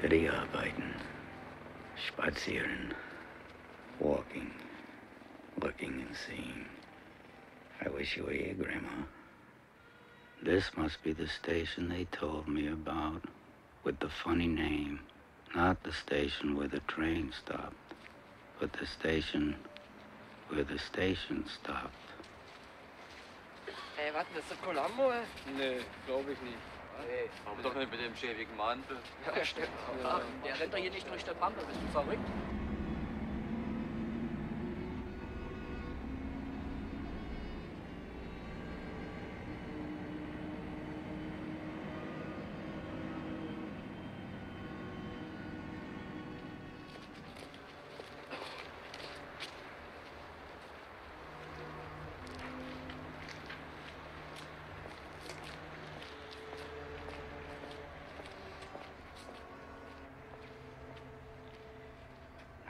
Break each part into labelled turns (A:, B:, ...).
A: Für die Arbeiten. Spazieren. Walking. Looking and seeing. I wish you were here, Grandma. This must be the station they told me about. With the funny name. Not the station where the train stopped, but the station where the station stopped.
B: Ey, was, das ist Columbo?
C: Nee, glaube ich nicht.
B: Nee.
C: Aber doch nicht mit dem schäbigen Mantel.
B: Ja, stimmt. Ach, der rennt doch hier nicht durch die Pampe, bist du verrückt?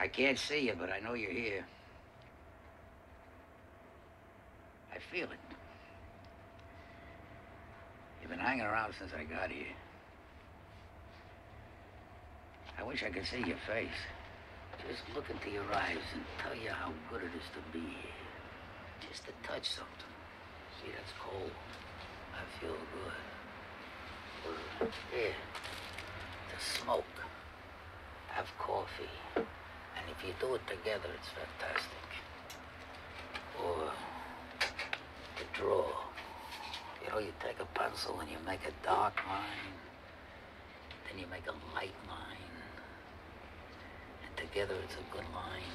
A: I can't see you, but I know you're here. I feel it. You've been hanging around since I got here. I wish I could see your face. Just look into your eyes and tell you how good it is to be here. Just to touch something. See, that's cold. I feel good. Here. To smoke. Have coffee. If you do it together, it's fantastic. Or to draw. You know, you take a pencil and you make a dark line. Then you make a light line. And together it's a good line.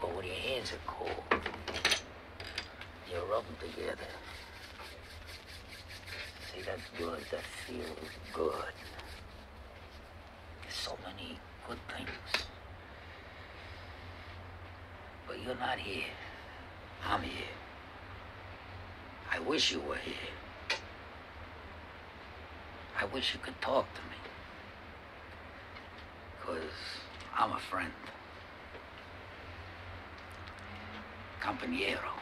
A: But when your hands are cold, you rub them together. See, that's good. That feels good. There's so many good things. You're not here. I'm here. I wish you were here. I wish you could talk to me. Because I'm a friend. Compañero.